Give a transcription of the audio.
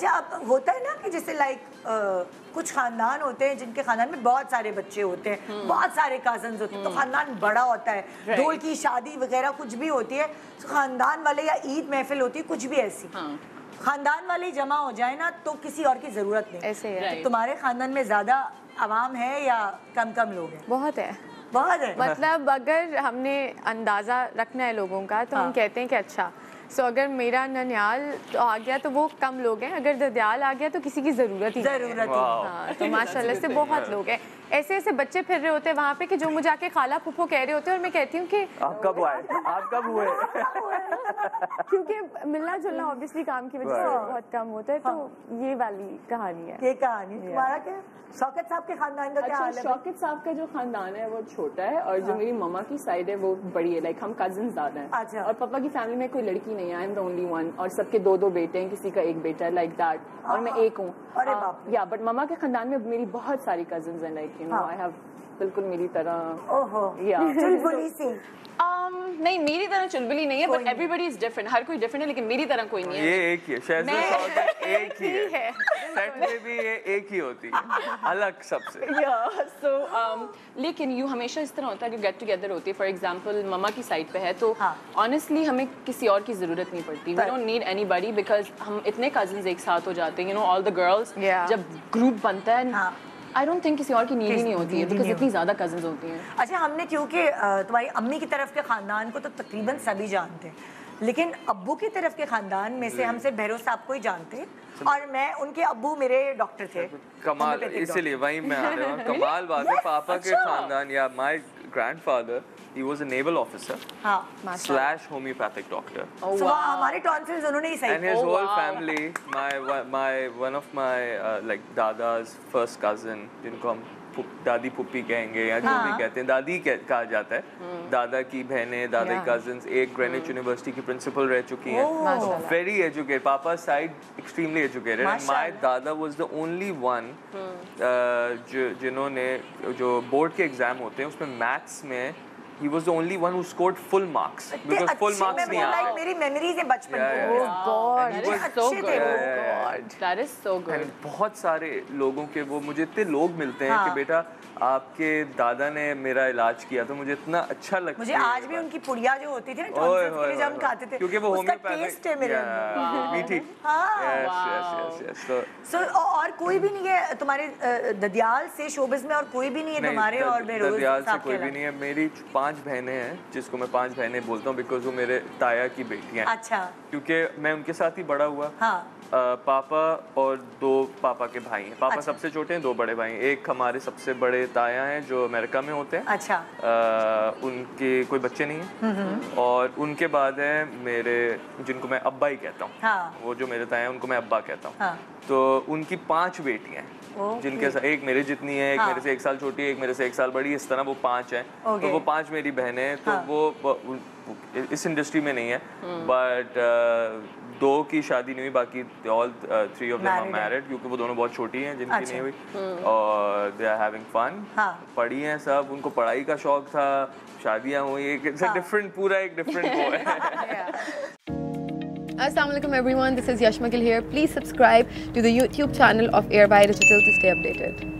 अच्छा अब होता है ना कि जैसे लाइक कुछ खानदान होते हैं जिनके खानदान में बहुत सारे बच्चे होते हैं हम्म। बहुत सारे कज़न होते हैं तो खानदान बड़ा होता है. ढोल की शादी वगैरह कुछ भी होती है तो खानदान वाले या ईद महफिल होती है कुछ भी ऐसी। हाँ। खानदान वाले जमा हो जाए ना तो किसी और की ज़रूरत नहीं। ऐसे है. तो तुम्हारे खानदान में ज़्यादा आवाम है या कम कम लोग हैं? बहुत है। बहुत है? मतलब अगर हमने अंदाज़ा रखना है लोगों का तो हाँ। हम कहते हैं कि अच्छा सो अगर मेरा ननियाल तो आ गया तो वो कम लोग हैं। अगर ददियाल आ गया तो किसी की ज़रूरत ही ज़रूरत ही हाँ तो माशाल्लाह से बहुत लोग हैं। ऐसे ऐसे बच्चे फिर रहे होते हैं वहाँ पे कि जो मुझे आके खाला फूफो कह रहे होते हैं और मैं कहती हूँ कि आप कब आए? आप कब हुए? क्योंकि मिलना जुलना ऑब्वियसली काम की वजह से बहुत कम होता है तो ये वाली कहानी है। ये कहानी तुम्हारा क्या शौकत साहब के खानदान का क्या अच्छा हाल है? शौकत साहब का जो खानदान है वो छोटा है और जो मेरी मम्मा की साइड है वो बड़ी है। लाइक हम कज़न ज़्यादा है। अच्छा। और पापा की फैमिली में कोई लड़की नहीं I am the only one और सबके दो दो बेटे हैं किसी का एक बेटा है लाइक दैट और मैं एक हूँ। अरे बाप या बट मामा के खानदान में मेरी बहुत सारी कज़न हैं लाइक यू नो हाँ। आई हैव बिल्कुल मेरी तरह। ओहो Yeah. चुलबुली सी। Um, नहीं मेरी तरह चुलबुली नहीं है बट। एवरीबडी इज़ डिफरेंट हर कोई डिफरेंट है लेकिन मेरी तरह कोई नहीं है। ये एक ही है शौकत एक ही ही। है है। सेट में भी ये एक ही होती है। अलग सबसे। Yeah, so, um, लेकिन यू हमेशा इस तरह होता है कि गेट टुगेदर होती है। फॉर एग्जांपल मम्मा की साइड पे है तो हाँ। ऑनेस्टली हमें किसी और की ज़रूरत नहीं पड़ती। We don't need anybody because हम इतने कजिन्स एक साथ हो जाते हैं you know all the girls जब ग्रुप बनता है हाँ। आई डोंट थिंक किसी और की नीड ही नहीं होती है बिकॉज़ इतनी ज़्यादा कजिन्स होती हैं। अच्छा हमने क्योंकि तुम्हारी अम्मी की तरफ़ के खानदान को तो तकरीबन सभी जानते हैं। लेकिन अब्बू की तरफ़ के खानदान में से हम सिर्फ़ भैरव साहब को ही जानते और मैं उनके अब्बू मेरे डॉक्टर थे कमाल homeopathic इसीलिए वहीं मैं आ रहा हूँ कमाल बात है पापा के अच्छा। खानदान या my grandfather he was a naval officer doctor। हाँ slash homeopathic doctor Oh, so, wow. हमारे टॉन्सिल्स उन्होंने ही and his Oh, whole wow. family my my one of my uh, like dada's first cousin जिनको हम फुप- दादी puppy कहेंगे या जो हाँ। भी कहते हैं दादी कह- कहा जाता है। दादा की बहनें दादा Yeah. की कजिन एक ग्रेनिच यूनिवर्सिटी की प्रिंसिपल रह चुकी हैं। वेरी एजुकेटेड पापा साइड एक्सट्रीमली एजुकेटेड माय दादा वाज द ओनली जो जिन्होंने जो बोर्ड के एग्ज़ाम होते हैं उसमें मैथ्स में he was the only one who scored full marks इतने because full marks वो आते like मेरी मेमोरीज है बचपन Yeah, की yeah, Oh God. That is so good. Yeah, yeah, yeah. That is so good. And बहुत सारे लोगों के वो मुझे इतने लोग मिलते हैं हाँ। कि बेटा आपके दादा ने मेरा इलाज किया तो मुझे इतना अच्छा लगता मुझे आज भी उनकी पुड़िया जो होती थी ना के लिए जब हम खाते थे क्योंकि वो होम्योपैथिक टेस्ट है मेरे मीठी। यस यस यस सो और कोई भी नहीं है तुम्हारे ददियाल से शोबिस में और कोई भी नहीं है तुम्हारे और बेरोज ददियाल से कोई भी नहीं है मेरी पाँच बहनें हैं जिसको मैं पाँच बहनें बोलता हूँ बिकॉज़ वो मेरे ताया की बेटियाँ हैं। अच्छा। क्योंकि मैं उनके साथ ही बड़ा हुआ। हाँ। पापा और दो पापा के भाई हैं। पापा अच्छा। सबसे छोटे हैं दो बड़े भाई हैं। एक हमारे सबसे बड़े ताया हैं जो अमेरिका में होते हैं। अच्छा। अ, उनके कोई बच्चे नहीं हैं। और उनके बाद है मेरे जिनको मैं अब्बा ही कहता हूँ। हाँ। वो जो मेरे ताया हैं उनको मैं अब्बा कहता हूँ। हाँ। तो उनकी पाँच बेटियाँ हैं जिनके साथ एक मेरे जितनी है एक हाँ। मेरे से एक साल छोटी है एक मेरे से एक साल बड़ी इस तरह वो पाँच है। तो वो पाँच मेरी बहनें हैं तो हाँ। वो इस इंडस्ट्री में नहीं है बट दो की शादी नहीं हुई बाकी ऑल थ्री ऑफ़ देम हैं। मैरिड क्योंकि वो दोनों बहुत छोटी हैं जिनकी अच्छा। नहीं हुई और दे आर हैविंग फन हाँ। पढ़ी हैं सब उनको पढ़ाई का शौक था शादियाँ हुई एक हाँ। डिफरेंट पूरा एक डिफरेंट वो है Assalamualaikum everyone, this is Yashmakil here. Please subscribe to the YouTube channel of Airby Digital to stay updated.